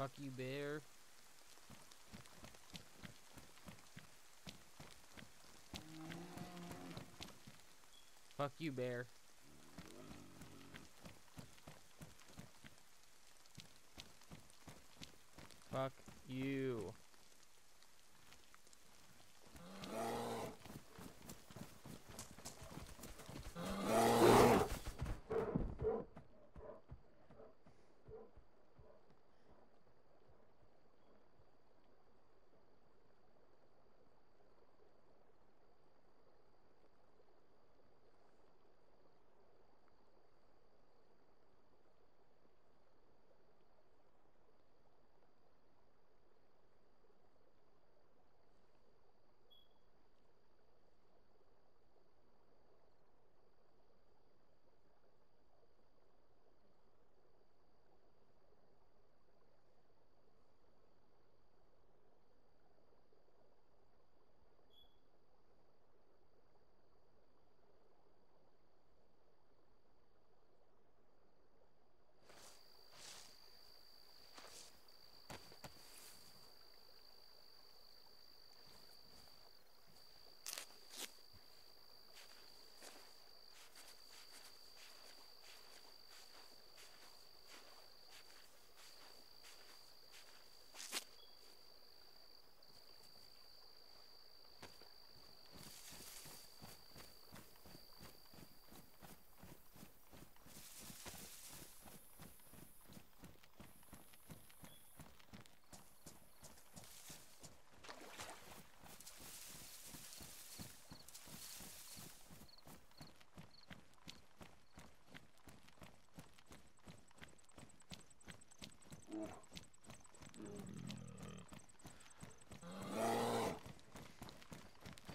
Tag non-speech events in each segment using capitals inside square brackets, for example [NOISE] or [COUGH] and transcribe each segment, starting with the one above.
Fuck you, bear. Fuck you, bear. Fuck you.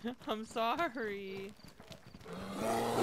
[LAUGHS] I'm sorry. [GASPS] [LAUGHS]